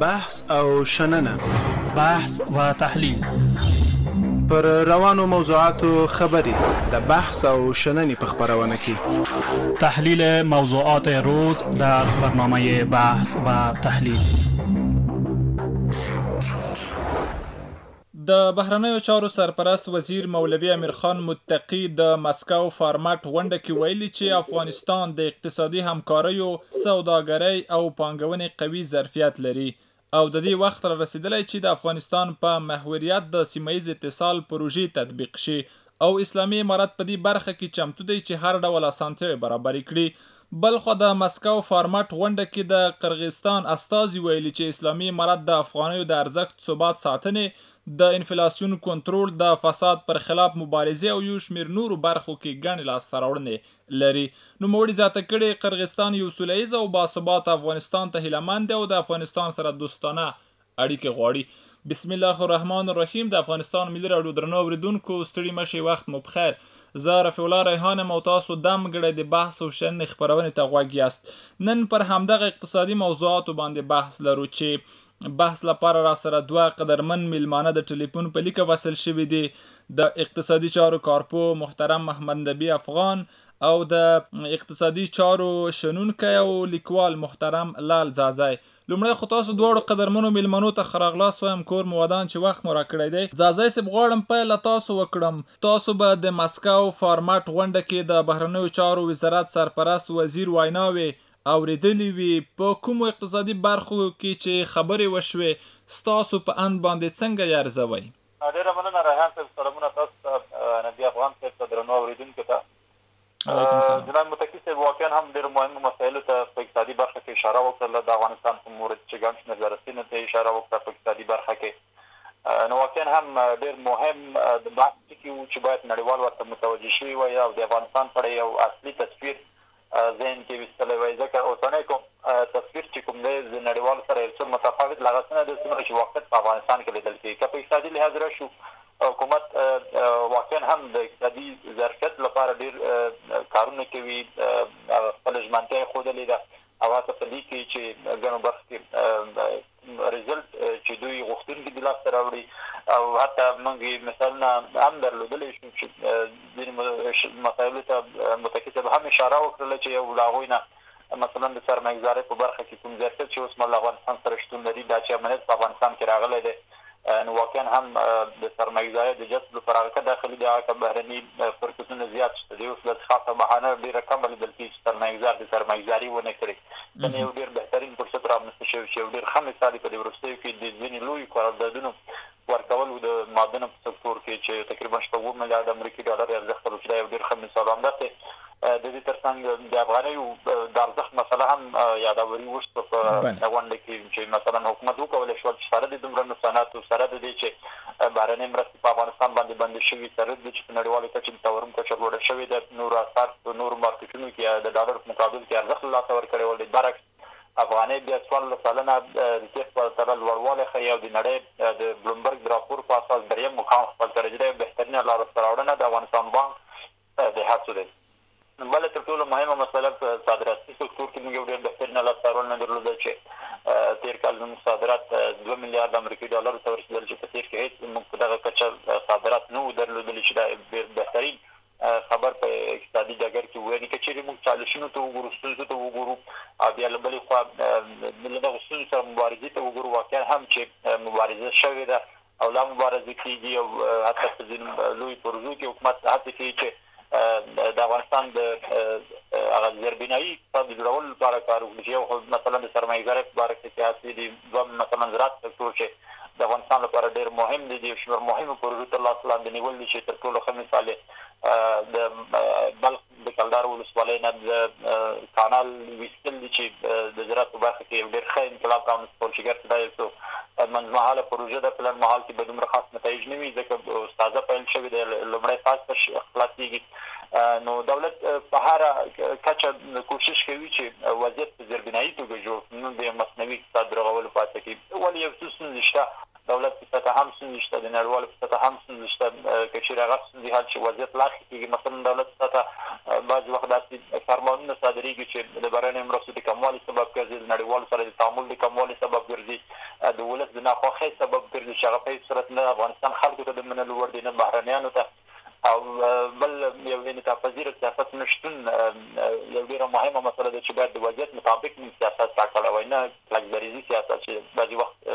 بحث او شننه بحث و تحلیل پر روانو موضوعاتو خبری د بحث او شننی په خبرونه کی تحلیل موضوعات روز در برنامه بحث و تحلیل د بهرنیو چارو سرپرست وزیر مولوي امیرخان متقي د مسکو فارمټ غونډه کې ویلي چې افغانستان د اقتصادي همکاریو، سوداګرۍ او پانګونې قوي ظرفیت لري او د دې وخت رارسېدلی چې د افغانستان په محوریت د سیمه ییز اتصال پروژې تطبیق شي او اسلامي امارت په دې برخه کې چمتو دی چې هر ډول اسانتیاوې برابرې کړي. بلخوا د مسکو فارمټ غونډه کې د قرغیزستان استازي ویلي چې اسلامي امارت د افغانیو د ارزښت ثبات ساتنې، د انفلاسیون کنترول، د فساد پر خلاف مبارزې او یو شمېر نورو برخو کې ګڼې لاسته راوړنې لري. نوموړي زیاته کړې، قرغیزستان یو سوله ییز او باثباته افغانستان ته هیله مند دی او د افغانستان سره دوستانه اړیکې غواړي. بسم الله الرحمن الرحیم د افغانستان ملي راډیو درنو اوریدونکو ستړي مه شئ وخت مو پخیر زه رفیع الله ریحان یم او تاسو دم ګړی د بحث او شننې خپرونې ته غوږ یاست نن پر همدغه اقتصادي موضوعاتو باندې بحث لرو چې بحث لپاره را سره دوه قدرمن میلمانه د ټلیفون په لیکه وصل شوي دي د اقتصادي چارو کارپو محترم محمد نبی افغان او د اقتصادي چارو شنونکی او لیکوال محترم لال ځاځی لومړی خو تاسو دواړو قدرمنو میلمنو ته ښه راغلاست وایم کور مو ودان چې وخت مو راکړی دی. ځاځی صیب غواړم پیل له تاسو وکړم تاسو به د مسکو فارمټ غونډه کې د بهرنیو چارو وزارت سرپرست وزیر ویناوې اوریدلي وي په کومو اقتصادي برخو کې چې خبرې وشوې ستاسو په اند باندې څنګه یې ارزوئ؟ ډیره مننه ریحان صاحب سلامونه تاسو ته ندی افغان صاحب ته درنو اوریدونکو ته جناب متقي صاحب واقعا هم ډېرو مهمو مسایلو ته په اقتصادي برخه کې اشاره وکړله، د افغانستان په مورد چې ګڼ شمېر لرستینو ته یې اشاره وکړه په اقتصادي برخه کې، نو واقعا هم ډېر مهم د بحث ټکي وو چې باید نړیوال ورته متوجه شوي وای او د افغانستان په اړه یو اصلي تصویر ذهن کې ویستلی وای، ځکه اوسنی کوم تصویر چې کوم دی د نړیوالو سره یو څه متفاوت له هغه څه نه دی څومره چې واقعیت په افغانستان کې لیدل کېږي. که په اقتصادي لحاظ راشو حکومت واقعا هم د اقتصادي ظرفیت لپاره ډېر کارونه کوي، هغه خپله ژمنتیا یې ښودلې ده او هڅه په دې کوي چې ګڼو برخو کې ریزلټ چې دوی غوښتونکي دي لاسته راوړي او حتی موږ یې مثالونه هم درلودلی شو چې ځینو مسایلو ته متقي صاحب هم اشاره وکړله چې یو له هغوی نه مثلاً د سرمایه ګذارۍ په برخه کې کوم ظرفیت چې اوس مهال له افغانستان سره شتون لري، دا چې امنیت په افغانستان کې راغلی دی، نو واقعاً هم د سرمایه ګذارۍ د جذب لپاره هغه که داخلي دی هغه که بهرني فرصتونه زیات شته دي. اوس داسې خاصه بهانه ډېره کمه لیدل کېږي چې سرمایه ګذار دې سرمایه ګذاري ونه کړي. ځنې یو ډېر بهترین فرصت رامنځته شوی چې یو ډېر ښه مثال یې په دې وروستیو کې د ځینې لویو قراردادونو ورکول او د معادنو په سکتور کې چې تقریبا شپږ اووه میلیارډ امریکي ډالر یې ارزښت درلود چې دا یو ډېر ښه مثال و. همداسې د دې تر څنګ د افغانیو د ارزښت مسله هم یاداوري وشوه په غونډه کې چې مثلا حکومت وکولای شول چې سره د دومره نقصاناتو، سره د دې چې بهرنۍ مرستې په افغانستان باندې بندې شوي، سره د دې چې په نړیوالې کچې د تورم کچه لوړه شوې ده، نورو اسعار په نورو مارکیټونو کې د ډالرو په مقابل کې ارزښت له لاسه ورکړی ولی برعکس افغانۍ بیا څوارلس سلنه د تېر په پرتله لوړوالی ښيي او د نړۍ د بلومبرګ د راپور په اساس درېیم مقام خپل کړی، چې دا یو بهترینه لارسته راوړنه د افغانستان بانک د هڅو دی. بله تر ټولو مهمه مسله په صادراتي سکتور کې موږ یو ډېر بهترینه لاسته راوړنه درلوده، چې تېر کال زموږ صادرات دوه میلیارده امریکایي ډالرو ته ورسېدل، چې په تېر کې هېڅ موږ په دغه کچه صادرات نه وو درلودلي، چې دا یو ډېر بهترین خبر په اقتصادي ډګر کې وو یعنی که چیرې موږ چالشونو ته وګورو ستونزو ته وګورو او بیا له بلې خوا له دغه ستونزو سره مبارزې ته وګورو واقعا هم چې مبارزه شوې ده او لا مبارزه کیږي او حتی په ځینو لوی پروژو کې حکومت هڅه کوي چې د افغانستان د هغه زیربنایي اقتصاد جوړولو لپاره کار وکړي یو مثلا د سرمایه‌ګرۍ په اړه کې هڅې دي دوه مثلاً زراعت سکتور چې د افغانستان لپاره ډېر مهم دی، د یو شمېر مهمو پروژو تر لاس لاندې نیول دي چې تر ټولو ښه مثال یې د بلخ د کلدار ولسوالۍ نه د کانال ویستل دي چې د زراعت په برخه کې یو ډېر ښه انقلاب رامنځته کول چې ګرچې دا یو څو منځمهاله پروژه ده، په لنډ مهال کې به دومره خاص نتایج نه وي ځکه تازه پیل شوې ده، لومړی فاز ته خلاصېږي. نو دولت په هره کچه کوشش کوي چې وضعیت په زربنایي توګه جوړ کړي نو د مصنوعي اقتصاد رغولو په هڅه کې ولې یو څه ستونزې شته دولت په سطح هم ستونزې شته د نړیوالو په سطح هم ستونزې شته که چېرې هغه ستونزې حل شي وضعیت لا ښه کېږي مثلا دولت په سطح بعضې وخت داسې فرمانونه صادرېږي چې د بهرنیو مرستو د کموالي سبب ګرځي د نړیوالو سره د تعامل د کموالي سبب ګرځي د ولس د ناخوښۍ سبب ګرځي چې هغه په هېڅ صورت نه افغانستان خلکو ته د منلو وړ دی نه بهرنیانو ته او بل یو انعطاف پذیر سیاست نه شتون یو ډیره مهمه مسله ده چې باید د وضعیت مطابق موږ سیاست تا کړی وای نه کلک دریزي سیاست چې بعضی وخت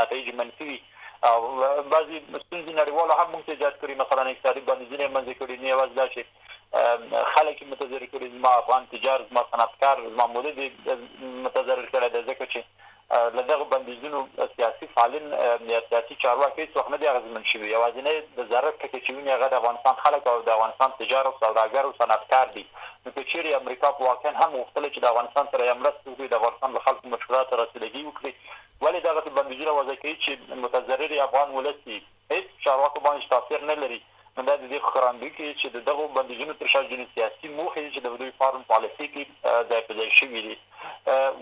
نتایج منفي وي او بعضی ستونزې نړیوالو هم موږ ته ایجاد کړي مثلا اقتصادي بندیزونه منځ کړي نه یوازې دا چې خلک متضرر کړي زما افغان تجار زما صنعتکار زما مولد متضرر کړی دی ځکه چې له دغو بندیزونو سیاسي فعالین یا سیاسي چارواکي هیڅ وخت نه دي اغیزمن شوي، یوازینی د ضرر ټکی چې ویني هغه د افغانستان خلک او د افغانستان تجار او سوداګر او صنعتکار دي، نو که چیرې امریکا په واقعاً هم غوښتل چې د افغانستان سره یا مرسته وکړي د افغانستان د خلکو مشکلاتو ته رسیدګي وکړي ولې دغسې بندیزونه وضع کوي چې متضرري افغان ولس یې هیڅ په چارواکو باندې چې تاثیر نه لري نو دا د دې ښکارندوی کوي چې د دغو بندیزونو تر شا ځینې سیاسي موخې دي چې د دوی فارن پالیسي کې ځای په ځای شوي دي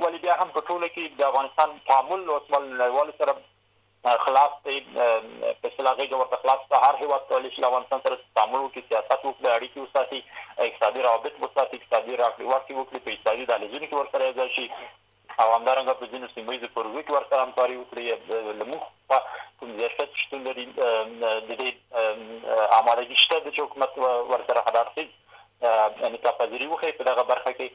ولې بیا هم په ټوله کې د افغانستان تعامل اوس مهال له نړیوالو سره خلاص دی په اصطلاح غېږه ورته خلاص ده هر هېواد کولی شي له افغانستان سره تعامل وکړي سیاست وکړي اړیکې وساتي اقتصادي روابط وساتي اقتصادي راکړې ورکړې وکړي په اقتصادي دهلیزونو کې ورسره یوځای شي او همدارنګه په ځینو سیمه ییزو پروژو کې ورسره همکاري وکړي، له موږ خوا کوم ظرفیت چې شتون لري د دې امادګي شته ده چې حکومت ورسره هر اړخیز انعطاف پذیري وښيي په دغه برخه کې.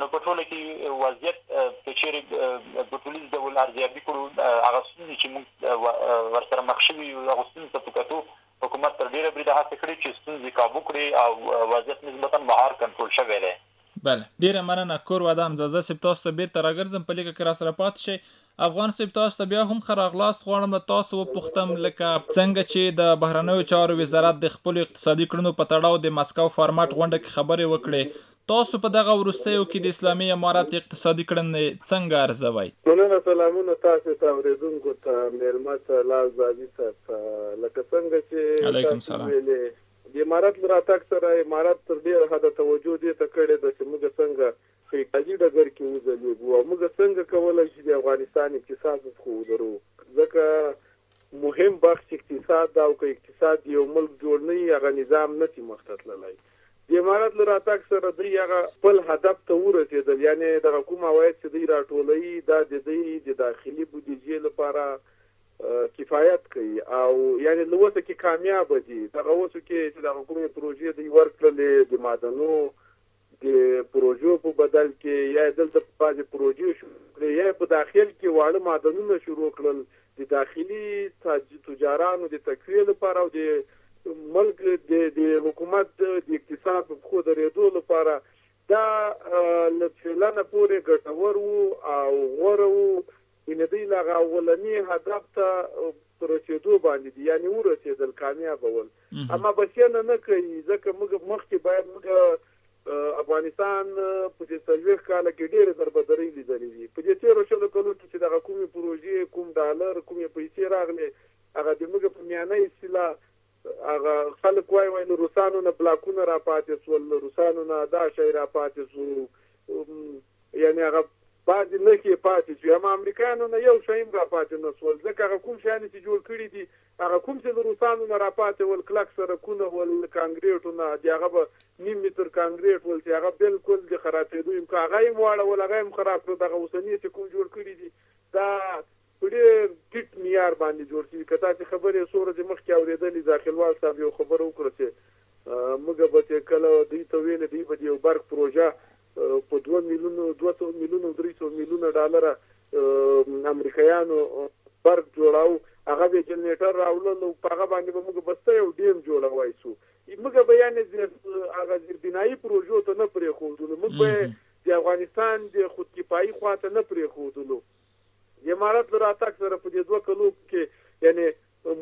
نو په ټوله کې وضعیت که چېرې په ټولیز ډول ارزیابي کړو، هغه ستونزې چې موږ ورسره مخ شوي یو، هغو ستونزو ته په کتو حکومت تر ډېره بریده هڅه کړې چې ستونزې کابو کړي او وضعیت نسبتاً مهار کنټرول شوی دی. بله ډیره مننه کور ودان ځاځه صیب تاسو ته بیرته راګرځم په لیکه کې راسره پاتې شئ افغان صیب تاسو ته بیا هم ښه راغلاست غواړم له تاسو وپوښتم لکه څنګه چې د بهرنیو چارو وزارت د خپلو اقتصادي کړنو په تړاو د مسکو فارمټ غونډه کې خبرې وکړې تاسو په دغه وروستیو کې د اسلامي امارت اقتصادي کړنې څنګه ارزوئ؟ مننه سلامونه تاسو ته اوریدونکو ته میلمه ته لال زاوی صاحب ته لکه څنګه چې تاسو ویلې د امارت له راتګ سره امارت تر ډېره حده توجه دې ته کړې ده چې موږ څنګه په اقتصادي ډګر کې وځلېږو او موږ څنګه کولای شو چې د افغانستان اقتصاد په پښو ودروو ځکه مهم بخش اقتصاد ده او که اقتصاد د یو ملک جوړ نه وي هغه نظام نه شي مخته تللی د امارت له راتګ سره دوی هغه خپل هدف ته ورسېدل یعنې دغه کوم عواید چې دوی راټولوي دا د دوی د داخلي بودیجې لپاره کفایت کوي او یعنې لوسه کې کامیابه دي دغه وسو کې چې دغه کومې پروژې دوی ورکړلې د معدنو د پروژو په بدل کې یا دلته بعضې پروژې شروع کړې یا په داخل کې واړه معدنونه شروع کړل د داخلي تجارانو د تقویې لپاره او د ملک د د حکومت د اقتصاد په پښو درېدو لپاره دا له فعلنه پورې ګټور وو او غوره وو یعنې دوی له هغه اولني هدف ته په رسېدو باندې دي، یعنې ورسېدل، کامیابه ول. اما بسېنه نه کوي، ځکه موږ مخکې باید موږ افغانستان په دې څلوېښت کاله کې ډېرې دربدرۍ لیدلې دي. په دې تېرو شلو کلو کې چې دغه کومې پروژې، کوم ډالر، کومې پیسې راغلې، هغه د موږ په میانه اصطلاح هغه خلک وايي، وايي له روسانو نه بلاکونه را پاتې شول، له روسانو نه دا شی را پاتې شو، یعنې هغه بعضې نښې یې پاتې شوې، اما امریکایانو نه یو شی هم را پاتې نه شول، ځکه هغه کوم شیان یې چې جوړ کړي دي، هغه کوم چې له روسانو نه را پاتې ول، کلک سرکونه ول، له کانګریټو نه، د هغه به نیم متر کانګریټ ول چې هغه بلکل د خرابېدو امکان، هغه یې هم واړول، هغه یې هم خراب کړل، دغه اوسني یې چې کوم جوړ کړي دي، دا په ډېر ټيټ معيار باندې جوړ شوي. که تاسې خبرې څو ورځې مخکې اورېدلې، زاخېلوال صاحب يوه خبره وکړه چې موږ به چې کله دوی ته ويل، دوی به د يو برق پروژه په دوه ميلونو، دوه سوه ميلونه او درې سوه ميلونه ډالره امريکايانو برق جوړاو، هغه به يې جنرېټر راوړل او په هغه باندې به موږ بسته او ډېم جوړوای شو. موږ به يعنې زېر، هغه زېربنايي پروژو ته نه پرېښودلو، موږ به يې د افغانستان د خودکفايي خوا ته نه پرېښودلو. د امارت له راتګ سره په دې دوه کلو کې یعنې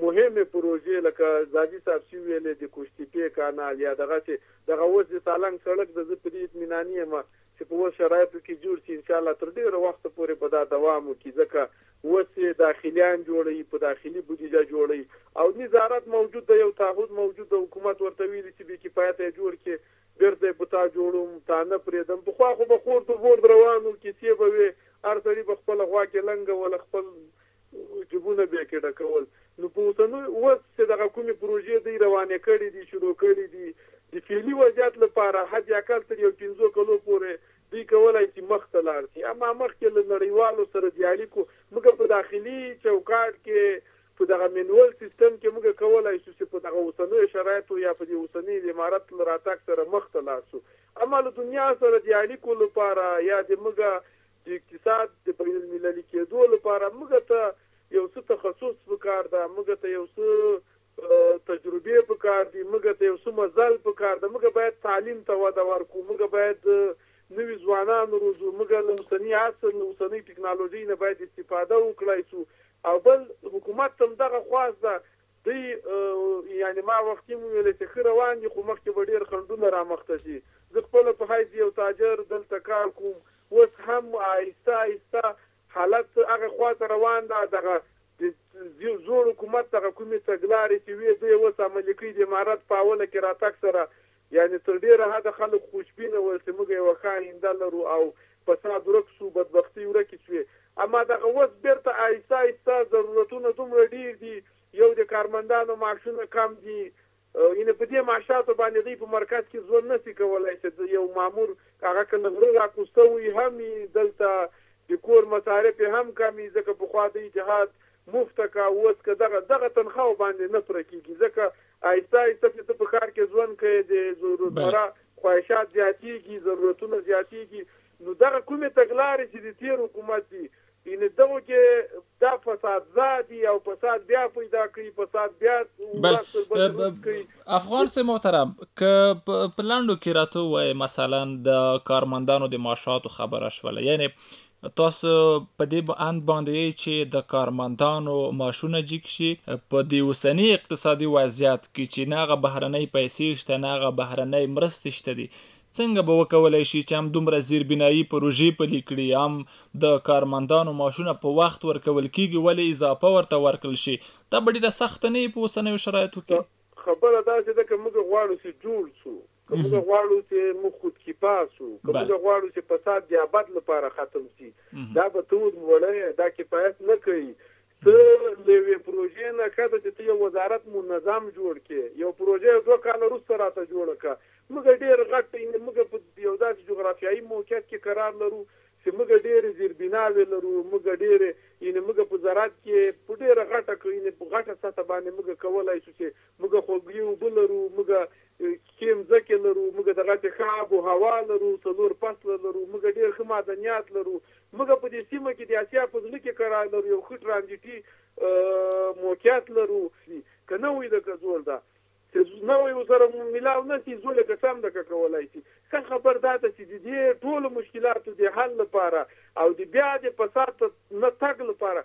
مهمې پروژې لکه ځاځي صاحب چي ویلې د کوش تیپې کانال یا دغسې دغه اوس د سالنګ سړک ده زه په دې اطمیناني یم چې په اوس شرایطو کې جوړ شي انشاالله تر ډېره وخته پورې به دا دوام وکړي ځکه اوس یې داخلیان جوړوي په داخلي بودیجه جوړوي او نظارت موجود ده یو تعهد موجود ده حکومت ورته ویلي چې بې کفایته یې جوړ کړي بېرته یې په تا جوړوم، تا نه پرېږدم پخوا خو به خورد و بورد روان و، کیسې به وې، هر سړي به خپله غوا کې لنګوله، خپل جیبونه به یې کې ډکول، نو په اوسنیو، اوس چې دغه کومې پروژې دی روانې کړې دي، شروع کړې دي، د فعلي وضعیت لپاره حد اقل تر یو پنځو کلو پورې دی کولای شي مخ ته لاړ شي، اما مخکې له نړیوالو سره د اړیکو، موږ په داخلي چوکاټ کې په دغه مینول سیستم کې موږ کولای شو چې په دغه اوسنیو شرایطو یا په دې اوسني امارت له راتګ سره مخ ته لاړ شو اما له دنیا سره د اړیکو لپاره یا د موږ د اقتصاد د بین المللي کیدو لپاره موږ ته یو څه تخصص په کار ده موږ ته یو څه تجربې په کار دي موږ ته یو څه مزل په کار ده موږ باید تعلیم ته وده ورکړو موږ باید نوي ځوانان روزو موږ له اوسني عصر له اوسنۍ ټکنالوژۍ نه باید استفاده وکړای شو او بل حکومت هم دغه خواست ده دی یعنی ما وخکی هم ویلی چه ښه روان دی خو مخکی به ډیر خنډونه رامخته شی زه خپله په حیث یو تاجر دلته کار کوم اوس هم آهسته آهسته حالت هغه خواته روان ده دغه د زوړ حکومت دغه کومی تګلاری چه وی دی اوس عملی کړی د امارت په اوله کی راتګ سره یعنې تر ډېره حده خلک خوشبینه ول چې موږ یوه ښه آینده لرو او فساد ورک شو، بدبختۍ ورکې شوې. اما دغه اوس بېرته آهسته آهسته ضرورتونه دومره ډېر دي، یو د کارمندانو معاشونه کم دي، یعنې په دې معاشاتو باندې دوی په مرکز کې ژوند نه شي کولای چې د یو مامور که هغه که له غره راکوز شوی هم وي، دلته د کور مصارف یې هم کم وي، ځکه پخوا د اتحاد مفته کا اوس که دغه دغه تنخوا باندې نه پوره کیږي ځکه آهسته آهسته چې ته په ښار کې ژوند کوې د روزمره خواهشات زیاتیږي ضرورتونه زیاتیږي نو دغه کومې تګلارې چې د تیر حکومت دي یعنې دغو کې دا فساد زا دي او فساد بیا پیدا کوي فساد بیا ورځ تر بلې روز کوي افغان سه محترم که په لنډو کې راته ووایې مثلا د کارمندانو د معاشاتو خبره شوله یعنې تاسو په دې اند باندې یئ چې د کارمندانو معاشونه جیګ شي؟ په دې اوسني اقتصادي وضعیت کې چې نه هغه بهرنۍ پیسې شته، نه هغه بهرنۍ مرستې شته دي، څنګه به وکولای شي چې هم دومره زیربنایي پروژې پلي کړي، هم د کارمندانو معاشونه په وخت ورکول کیږي، ولې اضافه ورته ورکړل شي؟ دا به ډیره سخته نه وي په اوسنیو شرایطو کې؟ خبره داسې ده که موږ غواړو چې جوړ شو، که موږ غواړو چې موږ خودکفا شو، که موږ غواړو چې فساد د ابد لپاره ختم شي، دا به ته وژغورې، دا کفایت نه کوي. ته له یوې پروژې نه ښه ده چې ته یو وزارت منظم جوړ کړې، یوه پروژه یې دوه کاله وروسته راته جوړه کړه. موږ ډېر غټ یعنې موږ په یو داسې جغرافیایي موقعیت کې قرار لرو چې موږ ډېرې زیربناوې لرو، موږ ډېرې یعنې موږ په زراعت کې په ډېره غټه یعنې غټه سطح باندې موږ کولای شو چې موږ خوږې اوبه لرو، موږ ښې مځکې لرو، موږ دغسې ښه آب و هوا لرو، څلور فصله لرو، موږ ډېر ښه معدنیات لرو، موږ په دې سیمه کې د اسیا په زړه کې کړای لرو، یو ښه ترانزیټي موقعیت لرو. که نه وی لکه زول ده چې نه وی ورسره ملاو نه شي، زول یې که سم ده که کولای شي. ښه خبر دا ده چې د دې ټولو مشکلاتو د حل لپاره او د بیا د فساد ته نه تګ لپاره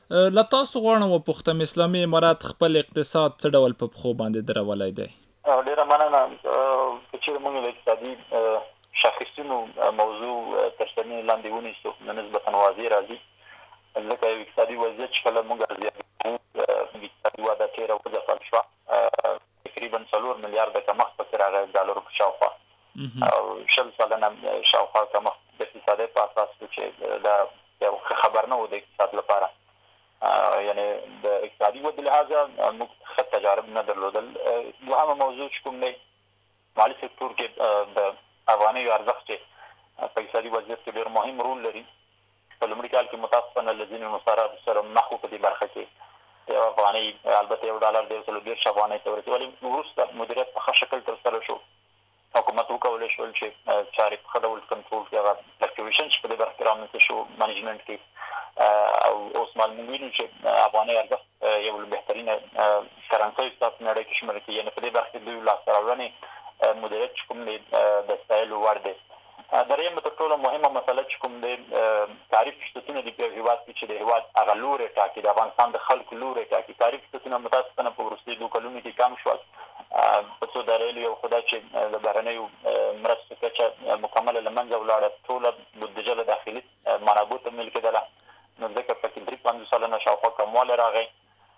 له تاسو غواړم وپوښتم اسلامي امارت خپل اقتصاد څه ډول په پښو باندې درولی دی؟ ډېره مننه، که چېرې موږ د اقتصادي شاخصونو موضوع تر څېړنې لاندې ونیسو نو نسبتاً واضح راځي، ځکه یو اقتصادي وضعیت چې کله موږ ارزیابي کوو، اقتصادي وده ټېره وځپل شوه. تقریبا څلور میلیارده کمښت پکې راغی، ډالرو په شاوخوا او شل سلنه شاوخوا کمښت د فیصدۍ په اساس و چې دا یو ښه خبر نه و د اقتصاد لپاره. یعنې د اقتصادي ودې لحاظه موږ ښه تجارب نه درلودل. دوهمه موضوع چې کوم دی مالي سکتور کې د افغانیو ارزښت چې په اقتصادي وضعیت کې ډېر مهم رول لري، په لومړي کال کې متاسفانه له ځینو مصارفو سره مخ وو، په دې برخه کې یوه افغانۍ البته یو ډالر د یو سلو دېرش افغانۍ ته ورسېد، ولې وروسته مدیریت په ښه شکل ترسره شو، حکومت وکولی شول چې چارې په ښه ډول کنټرول کړي، هغه فلکچویشن چې په دې برخه کې رامنځته شو منیجمنټ کې او اوس مهال موږ وینو چې افغانۍ ارزښت یو له بهترینه کرنسیو څخه په نړۍ کې شمېرل کېږي، یعنې په دې برخه کې دوی لاسته راوړنې مدیریت چې کوم دی د ستایلو وړ دی. درېيمه تر ټولو مهمه مسله چې کوم دی کاري فرصتونه دي په يو هېواد کې چې د هېواد هغه لوری ټاکي د افغانستان د خلکو لوری ټاکي کاري فرصتونه متاسفانه په وروستيو دوو کلونو کې کم شول په څو دلايلو يو خو دا چې د بهرنيو مرستو کچه مکمله له منځه ولاړه ټوله بودجه له داخلي منابعو تمويل کېدله نو ځکه پکې دري پنځوس سلنه شاوخوا کموالی راغی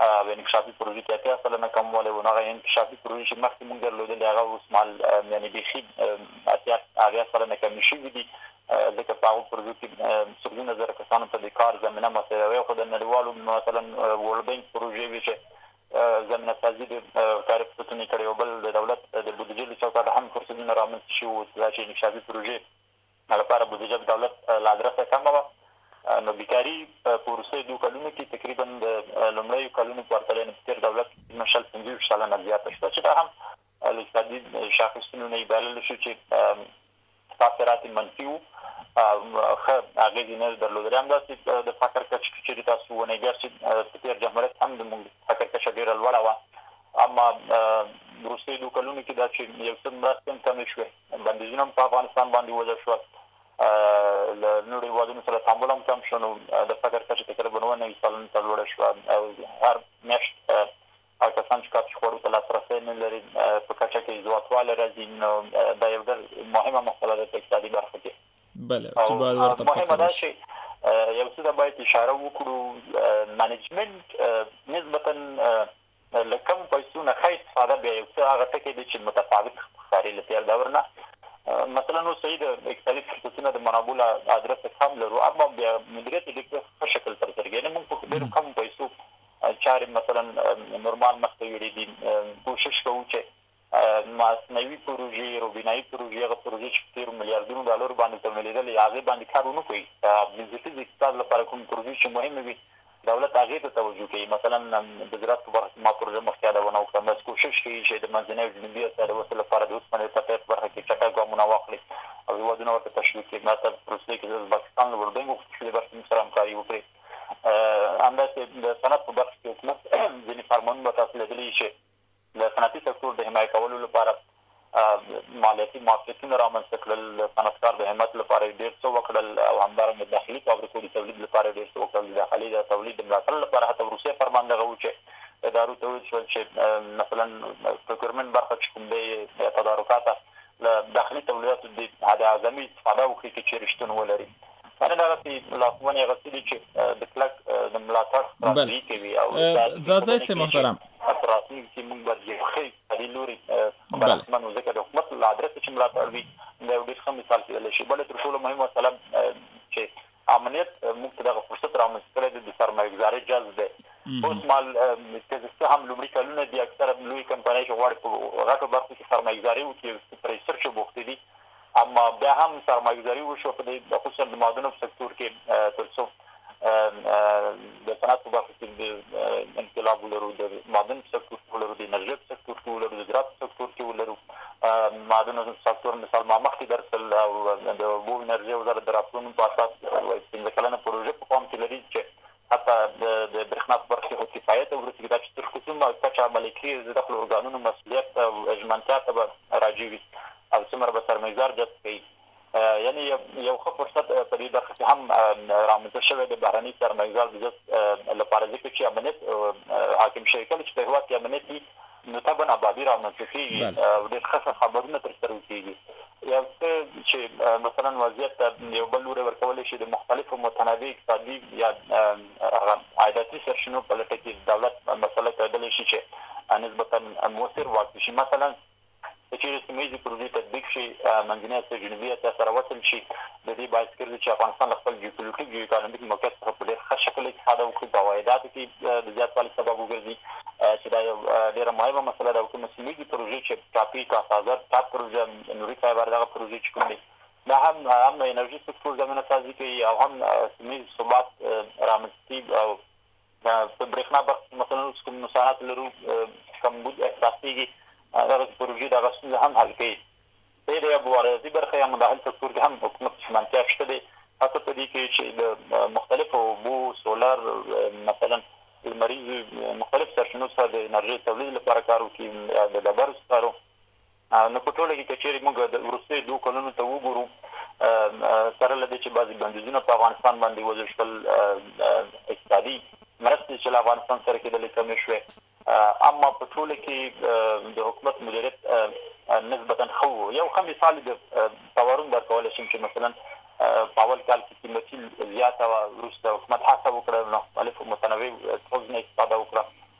او انکشافي پروژو کې اتیا سلنه کموالی و، نو هغه انکشافي پروژې چې مخکې موږ درلودلې هغه اوس مهال یعنې بیخي اتیا اویا سلنه کمې شوې دي، ځکه په هغو پروژو کې سلګونه زره کسانو ته د کار زمینه مساعدوي، خو د نړیوالو مثلا ورلډ بینک پروژې وې چې زمینه سازي د کاري فرصتونو یې کړې وه، بل د دولت د بودجې له چوکاټه هم فرصتونه رامنځته شوي وو، دا چې انکشافي پروژې لپاره بودجه د دولت له ادرسه کمه وه، نو بیکاري په وروستیو دوو کلونو کې تقریباً د لومړیو کلونو په پرتله یعنې په تېر دولت کې تقریباً شل پنځه ویشت سلنه زیاته شوه چې دا هم له اقتصادي شاخصونو نه یې بایللی شو چې تاثرات یې منفي وو او ښه اغېز یې نه درلودلی. همداسې د فقر کچه که چېرې تاسو ووینئ بیا چې په تېر جمهوریت کې هم زموږ د فقر کچه ډېره لوړه وه اما وروستیو دوو کلونو کې دا چې یو څه مرستې هم کمې شوې، بندیزونه هم په افغانستان باندې وضع شول، له نورو هېوادونو سره تعامل هم کم شو، نو د فقر کچه تقریباً اووه نوي سلنو ته لوړه شوه او هر میاشت هغه کسان چې کافي خوړو ته لاسرسی نه لري، په کچه کې زواتوالی راځي، نو دا یو ډېر مهمه مسله ده په اقتصادي برخه کې او مهمه دا چې یو څه ته باید اشاره وکړو، منیجمنټ نسبتاً له کمو پیسو نه ښه استفاده بیا یو څه هغه ټکی دی چې متفاوت ښکاري له تېر دور نه. مثلاً اوس صحیح د اقتصادي فرصتونه د منابعو له ادرسه کم لرو اما بیا مدیریت یې ډېر په ښه شکل تر سره کېږي. موږ په ډېرو کمو پیسو چارې مثلاً نورمال مخته یوړې دي. کوشش کوو چې مصنوعي پروژې، روبینایي پروژې، هغه پروژې چې په تېرو میلیاردونو ډالرو باندې تمویلېدلې، هغې باندې کار ونه کړي. د بنسټیز اقتصاد لپاره کومې پروژې چې مهمې وي، دولت هغې ته توجه کوي. مثلاً د زراعت په برخه کې ما پروژه مخکې یادونه وکړه، همداسې کوشش کوي چې د منځنۍ او جنوبي اسیا د وسلو لپاره د اوسپنې د تقویت په برخه کې چټک ګامونه واخلي او هېوادونه ورته تشویق کړي. حتی په روسیې کې د ازبکستان له اردن غوښتي چې په دې برخه کې موږ سره همکاري وکړي. همداسې د صنعت په برخه کې حکومت ځینې فرمانونه تاسو لیدلي دي چې د صنعتي سکتور د حمایه کولو لپاره مالیاتي معافیتونه رامنځته کړل، د صنعتکار د همت لپاره یې ډېر څه وکړل او همدارنګه د داخلي فابریکو د تولید لپاره یې ډېر څه وکړل، د داخلي د تولید د ملاتړ لپاره حتی وروستی فرمان دغه و چې ادارو ته وویل شول چې مثلاً پروکیورمنټ برخه چې کوم دی یا تدارکات له داخلي تولیداتو د حد اعظمي استفاده وکړي که چېرې شتون ولري. یعنې دغسې لاسوونې اغستې دي چې د کلک د ملاتړ ښکارندويي کوي او دا ځای سي محترم په راتلونکي کې موږ به یو ښه اقتصادي لوري برخمن ځکه د حکومت له ادرسه چې ملاتړ وي دا یو ډېر ښه مثال کېدلی شي بله تر ټولو مهمه مسله چې امنیت موږ ته دغه فرصت رامنځته کړی دی د سرمایه ګزارۍ جذب دی اوس مال که څه هم لومړي کلونه دي اکثره لوی کمپنۍ چې غواړي په غټو برخو کې سرمایه ګزاري وکړي په ریسرچ بوخت دي اما بیا هم سرمایهګذاري وشوه په دې خصوصا د معادنو په سکتور کې تر څو د صنعت په برخه کې د انقلاب ولرو د معادن په سکتور کې ولرو د انرژۍ په سکتور کې ولرو د زراعت په سکتور کې ولرو معادن سکتور مثال ما مخکې درکړل او د اوبو انرژۍ وزارت د راپورونو په اساس پنځه کلنه پروژه په پام کې لري چې حتی د د برښنا په برخه کې خو کفایت ده، وروسته دا چې تر کومه کچه عملي کېږي، د دخل ارګانونو مسؤلیت او ژمنتیا ته به راجع وي او څومره به سرمایزار جذب کوي. یعنې یو ښه فرصت په دې برخه کې هم رامنځته شوی دی، بهرنی سرمایزار د جذب لپاره، ځکه چې امنیت حاکم شوی، کله چې په هېواد کې امنیت وي، نو طبعاً ابادي رامنځته کېږي او ډېر ښه ښه خبرونه تر سترګو کېږي. یو څه چې مثلاً وضعیت ته یو بل لوری ورکولی شي، د مختلفو متنوع اقتصادي یا هغه عایداتي سرچینو په لټه کې دولت مسئله کېدلی شي چې نسبتاً مؤثر واک وشي. مثلاً که چېرې سیمه ییزې پروژې تطبیق شي، منځنۍ اسیا جنوبي اسیا سره وصل شي، د دې باعث ګرځي چې افغانستان له خپل جیوپولیټیک، جیواکانومیک، موقعیت څخه په ډېر ښه شکل استفاده وکړي، په عوایداتو کې د زیاتوالي سبب وګرځي چې دا یو ډېره مهمه مسله ده او کومې سیمه ییزې پروژې چې ټاپي، تاسازر، تاد پروژه، نوري فایبر دغه پروژې چې کومې دي دا هم هم د انرژي سکتور زمینه سازي کوي او هم سیمه ییز ثبات رامنځته کوي او په برېښنا برخه کې مثلا اوس کوم نقصانات لرو کمبود احساس کېږي هغه پروژې دغه ستونزه هم حل کوي په دې ابو عرضي برخه یا مداخل سکتور کې هم حکومت شمنتیا شته دی حتی په دې کې چې د مختلفو بو سولار مثلا لمریز مختلف سرچینو څخه د انرژي تولید لپاره کار وکړي د ډبرو سکارو نو په ټوله کې که چېرې موږ د وروستیو دوو کلونو ته وګورو، سره له دې چې بعضې بندیزونه په افغانستان باندې وضع شول، اقتصادي مرستې چې له افغانستان سره کېدلې کمې شوې، اما په ټوله کې د حکومت مدیریت نسبتاً ښه و. یو ښه مثال یې د تورم درکولی شم چې مثلاً په اول کال کې قیمتي زیاته وه، وروسته حکومت هڅه وکړه، مختلفو متنوعو تغذنه استفاده وکړه،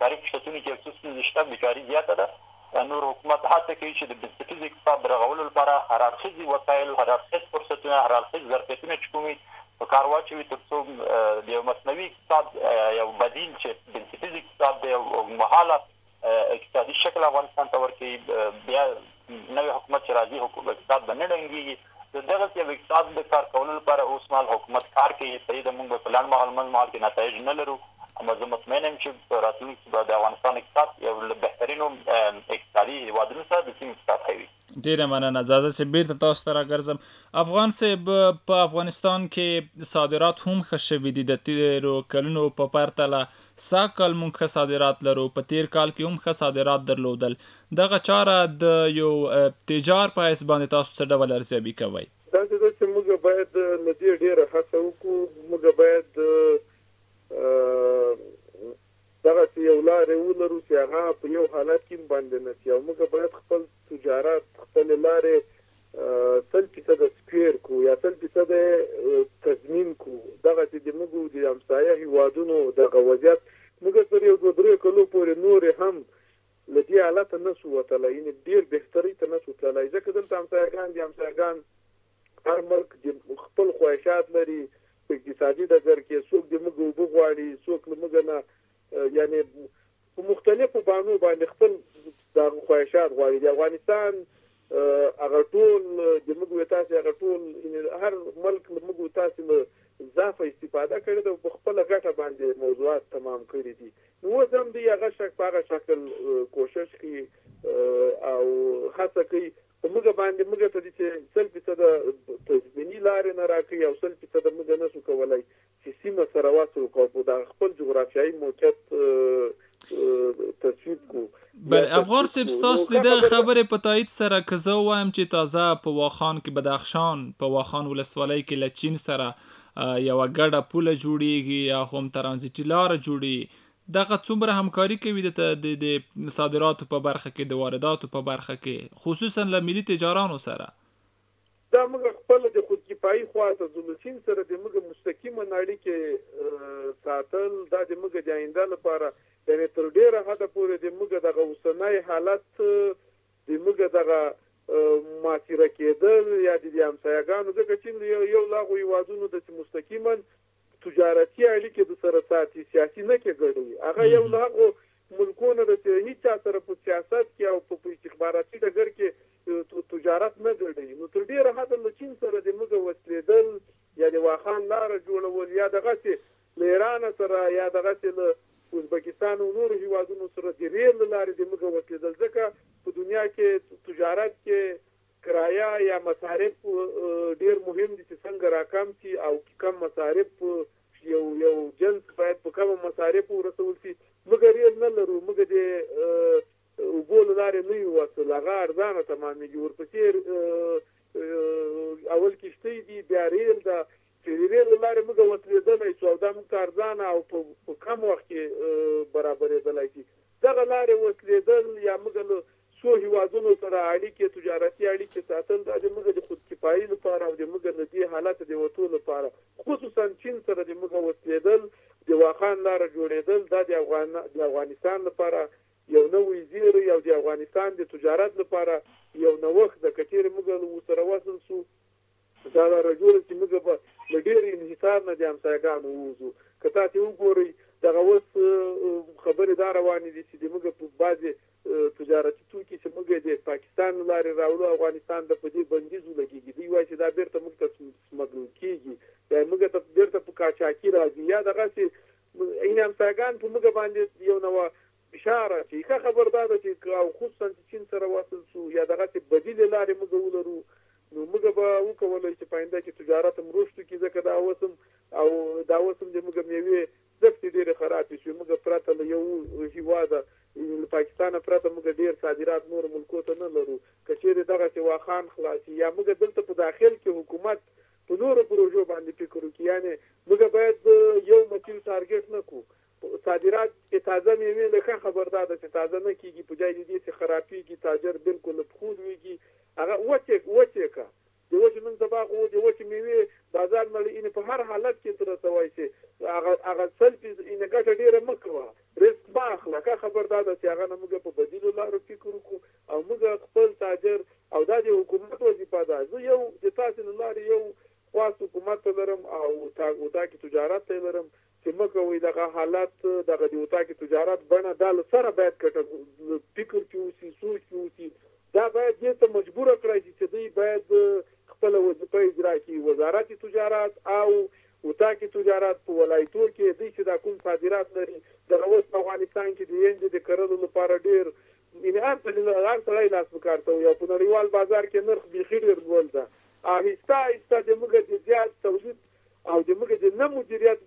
کاري فرصتونو کې یو څه ستونزې شته، بیکاري زیاته ده، نو حکومت هڅه کوي چې د بنسټیز اقتصاد د رغولو لپاره هراړخیزې وسایل، هراړخیز فرصتونه، هراړخیز ظرفیتونه چې کوم وي په کار واچوي تر څو د یو مصنوعي اقتصاد یو بدیل چې بنسټیز اقتصاد دی او اوږدمهاله اقتصادي شکل افغانستان ته ورکوي، بیا نوی حکومت چې راځي اقتصاد به نه ړنګیږي. د دغه سي ويب ساټ د کار کولو لپاره اوس مهال حکومت کار کوي، صحيح ده موږ به په لنډ مهال منځ مهال کې نتايج نه لرو اما زه مطمئن يم چې په راتلونکي کې به د افغانستان اقتصاد يو له بهترينو اقتصادي هيوادونو څخه د سيمې په سطحه وي. ډېره مننه ځاځی صیب بېرته تاسو ته راګرځم افغان صیب په افغانستان کې صادرات هم ښه شوي دي د تېرو کلونو په پرتله سږ کال موږ ښه صادرات لرو، په تېر کال کې هم ښه صادرات درلودل، دغه چاره د یو تجار په حیث باندې تاسو څه ډول ارزیابي کوئ؟ داسې ده چې موږ باید له دې ډېره هڅه وکړو، موږ باید دغسې یو لارې ولرو چې هغه په یو حالت کې هم بنده نه شي او موږ باید خپل تجارات، خپلې لارې سل فیصده سکویر کړو یا سل فیصده یې تضمین کړو، دغه چې د موږ د همسایه هېوادونو دغه وضعیت موږ تر یو دوه درې کلو پورې نورې هم له دې حالته نه شو وتلای، یعنې ډېر بهترۍ ته نه شو تللای، ځکه دلته همسایه ګان دي، همسایه ګان هر ملک د خپل خواهشات لري په اقتصادي ډګر کې، څوک د موږ اوبه غواړي، څوک له موږ نه یعنې په مختلفو بانو باندې خپل د هغه خواهشات غواړي د افغانستان هغه ټول د موږ وې تاسو هغه ټول هر ملک له موږ تاسو له ضعف استفاده کړې ده په خپل غټه باندې موضوعات تمام کړی دي نو اوس هم دی هغه شک په هغه شکل کوشش کوي او هڅه کوي په موږ باندې موږ ته دي چې سل فیصد تضمیني لارې نه راکړي او سل فیصد موږ نه سو کولای چې سیمه سره وصل کو په دغه خپل جغرافیایي موقعیت تصویب کو بل افغان صاحب ستاسو د دغه خبرې په تایید سره که زه وایم چې تازه په واخان کې بدخشان په واخان ولسوالۍ کې له چین سره یوه ګډه پوله جوړیږي یا هم ترانزیټي لاره جوړي دغه څومره همکاري کوي د د صادراتو په برخه کې د وارداتو په برخه کې خصوصا له ملي تجارانو سره دا موږ خپله د خودکفايي خوا ته ځو، له سيند سره د موږ مستقيماً اړيکې ساتل، دا د موږ د آينده لپاره، يعنې تر ډېره حده پورې د موږ دغه اوسنی حالت، د موږ دغه محاصره کېدل يا د دې همسايه ګانو، ځکه چين يو له هغو هېوادونو ده چې مستقيماً تجارتي اړیکې د سره ساتي سیاسي نه کې ګډوي هغه یو له هغو ملکونه ده چې هیچا سره په سیاست کې او په استخباراتي ډګر کې تجارت نه ګډوي نو تر ډیره حده له چین سره دې موږ وسلیدل یا دې واخان لاره جوړول یا دغسې له ایران سره یا دغسې له ازبکستان او نورو هیوادونو سره دې ریل له لارې دې موږ وسلیدل ځکه په دنیا کې تجارت کې کرايه يا مصارف ډير مهم دي چې څنګه راکم شي او کم مصارف يو يو جنس بايد په کمو مصارفو ورسول شي موږ ريل نه لرو موږ د اوبو له لارې نه يو وصل هغه ارزانه تمامېږي ورپسې اول کشتۍ دي بيا ريل ده چې هیرې له لارې موږ وصلېدلای شو او دا موږ ته ارزانه او په په کم وخت کې برابرېدلای شي. دغه لارې وصلېدل یا موږ له څو هېوادونو سره اړیکې، تجارتي اړیکې ساتل دا د موږ د خود کفایي لپاره او د موږ له دې حالته د وتو لپاره خصوصاً چین سره د موږ وصلېدل، د واخان لاره جوړېدل دا د افغان د افغانستان لپاره یو نوی زیری او د افغانستان د تجارت لپاره یو نوښت ده که چېرې موږ ورسره وصل شو خو دا لاره جوړه چې موږ به له ډېر انحصار نه د همسایګانو ووځو. که تاسې وګورئ، دغه اوس خبرې دا روانې دي چې د موږ بعضې تجارتي توکي چې موږ یې د پاکستان له لارې راوړو افغانستان ته، په دې بندیز ولګېږي. دوی وايي چې دا بېرته موږ ته سمګلل کېږي، یا یې موږ ته بېرته په قاچاقي راځي، یا دغسې یعنې همسایګان په موږ باندې یو نوع اشاره، چې ښه خبر دا ده چې که او خصوصاً چې چين سره وصل شو يا دغسې بديلې لارې موږ ولرو نو موږ به وکولای چې په آينده کې تجارت هم روشت کړي ځکه دا اوس هم او دا اوس هم زموږ ميوې دښتې ډېرې خرابې شوې موږ پرته له يو هيواده له پاکستانه پرته موږ ډېر صادرات نورو ملکو ته نه لرو که چېرې دغسې واخان خلاص شي يا موږ دلته په داخل کې حکومت په نورو پروژو باندې فکر وکړي يعنې موږ بايد يو مسيل ټارګېټ نه کړو صادرات چې تازه مېوې له ښه خبر دا ده چې تازه نه کېږي په جای د دې چې خرابېږي تاجر بلکل له پښو لوېږي هغه وچې وچې که د وچې نن سبا خو د وچې مېوې بازار نړۍ ان په هر حالت کې تر ته وایي چې هغه هغه څل چې ان ګټه ډېره مه کوه رزق مه اخله که خبر دا ده چې هغه نه موږ په بدیلو لارو فکر وکړو او موږ خپل تاجر او دا د حکومت وظیفه ده زه یو د تاسو له لارې یو خواست حکومت ته لرم او تاکي تجارت ته لرم چې مه کوئ دغه حالت دغه دې اتاق تجارت بڼه دا له سره باید کټه فکر کې اوسي سوچ کې اوسي دا باید دې ته مجبور کړای شي چې دوی باید خپله وظیفه اجرا کړي وزارت تجارت او اتاق تجارت په ولایتو کې دوی چې دا کوم صادرات لري دغه اوس په افغانستان کې د ینجې د کرلو لپاره ډېر یعنې هر سړی هر سړی لاس په کار ته وي او په نړیوال بازار کې نرخ بیخي ډېر لوړ ده آهسته آهسته د موږ د زیات تولید او د موږ د نه مدیریت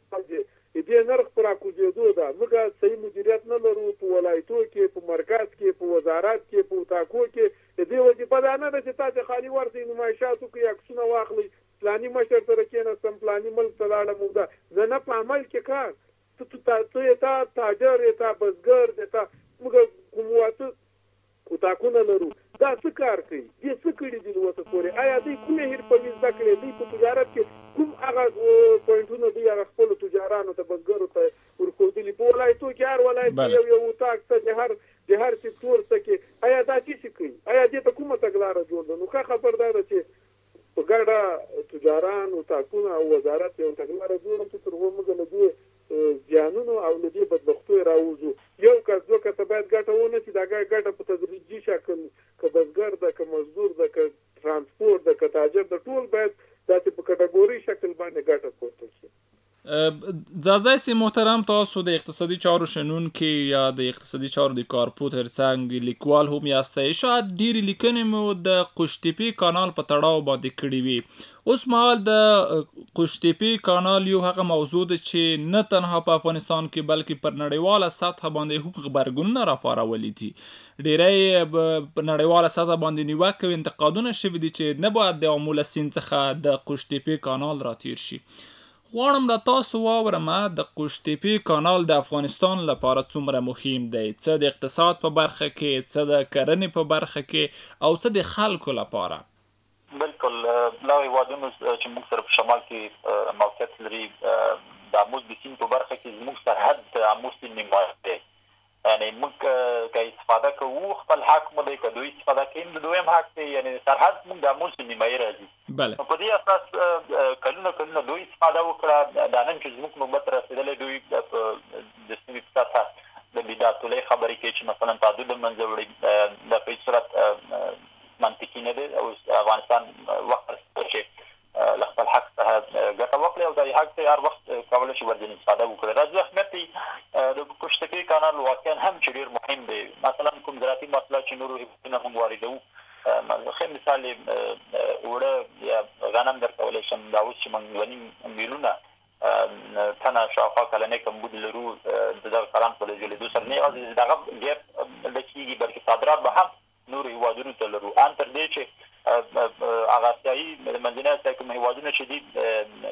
د دې نرخ په راکوزیدو ده. موږ صحیح مدیریت نه لرو په ولایتو کې، په مرکز کې، په وزارت کې، په اتاکو کې. د دې وظیفه دا نه ده چې تاسې خالي ورسئ، نمایشات وکړئ، عکسونه واخلئ، پلاني مشر سره کیناستم، پلاني ملک ته لاړم او دا. نه، نه، په عمل کې کار ته ته تا ته یې تا تاجر یې تا بزګر دې تا موږ کوم واته اتاقونه لرو دا څه کار کوي دې څه کړي دي لوسه پورې ایا دوی کومې حرفوي زده کړې دوی په تجارت کې کوم هغه پوینټونه دوی هغه خپلو تجارانو ته بزګرو ته ورښودلي په ولایتو کې هر ولایت کې یو یو اتاق ته د هر د هر سکتور څه کې ایا دا څه شي کوي ایا دې ته کومه تګلاره جوړ ده نو ښه خبر دا ده چې په ګډه تجاران، اتاقونه او وزارت یوه تګلاره جوړه کړي تر څو موږ له دې زیانونو او له دې بدبختیو راووځو. یو کس، دوه کسه باید ګټه ونه شي، دا ګټه په تدریجي شکل که بزګر ده، که مزدور ده، که ترانسپورت ده، که تاجر ده، ټول باید داسې په کټګورۍ شکل باندې ګټه پورته کړي. ځاځی صیب محترم تاسو د اقتصادي چارو شنونکي یا د اقتصادي چارو د کارپو ترڅنګ لیکوال هم یاستئ شاید ډېرې لیکنې مو د قوشتېپې کانال په تړاو باندې کړې وي اوس مهال د قوشتېپې کانال یو هغه موضوع ده چې نه تنها په افغانستان کې بلکې پر نړیواله سطح باندې هم غبرګونونه راپارولي دي ډېری په نړیواله سطح باندې نیوکه او انتقادونه شوي دي چې نه باید د آمو له سیند څخه د قوشتېپې کانال راتېر شي غواړم له تاسو واورم د قوشتېپې کانال د افغانستان لپاره څومره مهم دی، څه د اقتصاد په برخه کې، څه د کرنې په برخه کې او څه د خلکو لپاره؟ بلکل له هیوادونو چې موږ سره په شمال کې موقعیت لري د امو د سیند په برخه کې زموږ سرحد د امو سیند نماینده دی یعنې موږ که که استفاده کوو خپل حق مو دی که دوی استفاده کوي د دویم حق دی یعنې سرحد زموږ د امو سو نیمایې راځي بله. نو په دې اساس کلونه کلونه دوی استفاده وکړه دا نن چې زموږ نوبت رسیدلی دوی په د سیمې په سطحه د بیدعتولۍ خبرې کوي چې مثلا تعدد له منځه وړي دا په هیڅ صورت منطقي نه دی اوس افغانستان وخت رسیدلی چې له خپل حق څخه ګټه وکړي او دا یې حق دی هر وخت کولای شي ورځنی استفاده وکړي راځي اهمیت دی د پشتکې کانال واقعا هم چې ډیر مهم دی مثلا کوم زراعتي محصولات چې نورو هیوادونو موږ واردوو ښه مثال یې اوړه یا غنم درکولی شم دا اوس چې موږ دوه نیم میلیونه تنه شاوخوا کلنې کمبود لرو د دغه کلان په لږېدو سره نه یوازې دغه ګیپ ډکېږي بلکې صادرات به هم نورو هیوادونو ته لرو ان تر دې چې هغه اسیایي د منځنۍ اسیا کوم هیوادونه چې دي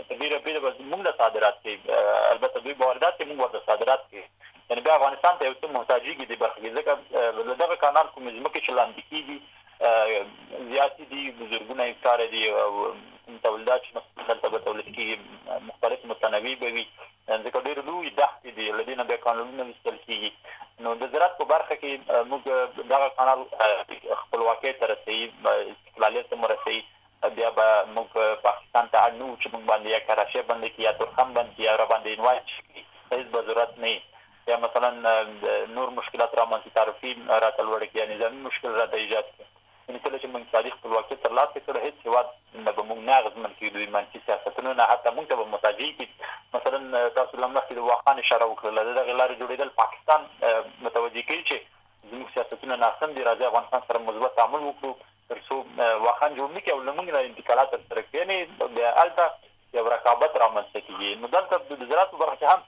تر ډیره پیره به موږ له صادرات کوي البته دوی به واردات کوي موږ ورته صادرات کوي یعنې بیا افغانستان ته یو څه محتاجېږي دې برخه کې ځکه له دغه کانال کومې ځمکې چې لاندې کېږي زیاتې دي زرګونه هکتاره دي او کوم تولیدات چې دلته به تولید کېږي مختلف متنوع به وي ځکه ډېرې لويې دښتې دي، له دې نه بيا کانالونه ويستل کېږي، نو د زراعت په برخه کې موږ دغه کانال خپلواکۍ ته رسوي، استقلاليت ته مو رسوي، بيا به موږ پاکستان ته اړ نه وو چې موږ باندې يا کراشۍ بندې کړي، يا تورخم بند کړي، يا راباندې انوايچ کړي، هېڅ به ضرورت نه وي، يا مثلا نور مشکلات رامنځته تعرفي راته لوړې کړي، يا نظامي مشکل راته ايجاد کړي. ځینې کله چې مونږ اقتصادي خپلواکي تر لاسه کړه هیڅ هیواد نه به مونږ نه اغیزمن کړي دوی منفي سیاستونو نه حتی مونږ ته به متاجې کړي مثلا تاسو له مخکې د واخان اشاره وکړله د دغې لارې جوړیدل پاکستان متوجې کوي چې زمونږ سیاستونه ناسم دي راځي افغانستان سره مثبت تعامل وکړو تر څو واخان جوړ نه کړي او له مونږ نه انتقالات تر سره کړي یعنې بیا هلته یو رقابت رامنځته کیږي نو دلته د زراعت په برخه کې هم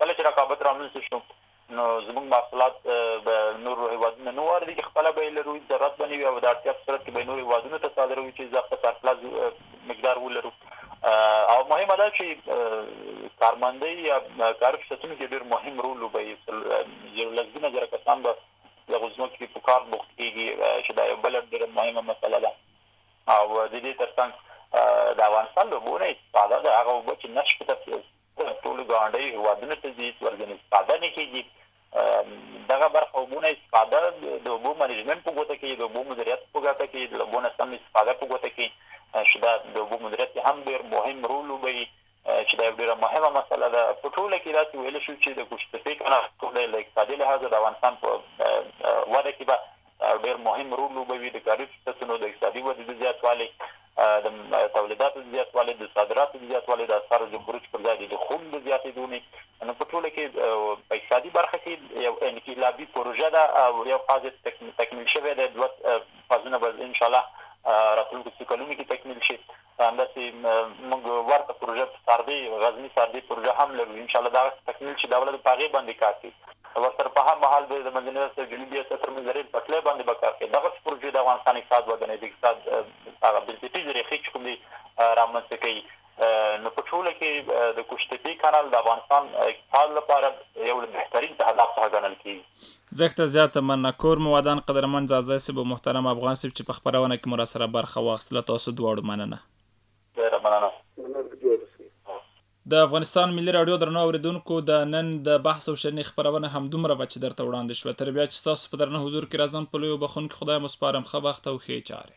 کله چې رقابت رامنځته شو نو زموږ محصولات به نورو هېوادونو نه واردېږي، خپله به یې لرو، ضرورت به نه وي او د اړتیا په صورت کې به یې نورو هېوادونو ته صادروو چې زر په سرپلس مقدار ولرو او مهمه دا چې کارمندۍ یا کاري فرصتونو کې ډېر مهم رول لوبوي، یو لسګونه زره کسان به د غوزمو کې په کار بوخت کېږي چې دا یو بل ډېر مهمه مسله ده او د دې ترڅنګ د افغانستان د اوبو نه استفاده د هغه اوبه چې نشي په د ټولو ګاونډیو هیوادونو ته ځي چې ورځنې استفاده نه کیږي دغه برخه اوبونه استفاده د اوبو منیجمنت په ګوته کې د اوبو مدیریت په ګوته کې د اوبو نه سم استفاده په ګوته کې چې دا د اوبو مدیریت هم ډیر مهم رول لوبوي چې دا ډیره مهمه مسله ده په ټوله کې داسې ویل شو چې د کوشتپې کانال د اقتصادي لحاظه د افغانستان په وده کې به ډېر مهم رول لوبوي، د کاري فرصتونو، د اقتصادي ودې د زیاتوالي، د تولیداتو د زیاتوالي، د صادراتو د زیاتوالي، د اسعارو د خروج پر ځای د دخول د زیاتېدو نه، نو په ټوله کې په اقتصادي برخه کې یو انقلابي پروژه ده او یو فاز یې تکمیل شوی دی، دوه فازونه به انشاالله راتلونکو څو کلونو کې تکمیل شي. همداسې موږ ورته پروژه په ساردې غزني ساردې پروژه هم لرو ان شاء الله دا هغه تکمیل شي دا ولې په هغه باندې کار کوي ورسره په هم مهال به د منځنۍ اسیا او جنوبي اسیا ترمنځ د ریل پټلۍ باندې به کار کوي دغسې پروژې د افغانستان اقتصاد ودانوي د اقتصاد هغه بنسټیزې ریښې چې کوم دي رامنځته کوي نو په ټوله کې د کوشتپې کانال د افغانستان اقتصاد لپاره یو له بهترین تهداب څخه ګڼل کیږي زښته زیاته مننه کور مو ودان قدرمن ځاځی صیب او محترم افغان صیب چې په خپرونه کې مو راسره برخه واخیسته له تاسو دواړو مننه. ډېره مننه. منه روغ جوړ اوسې. د افغانستان ملي راډیو درنو اورېدونکو د نن د بحث او شننې خپرونه همدومره وه چې درته وړاندې شوه تر بیا چې ستاسو په درنه حضور کې راځم په لوی او بخښونکي خدای مو سپارم ښه وخت او ښې چارې.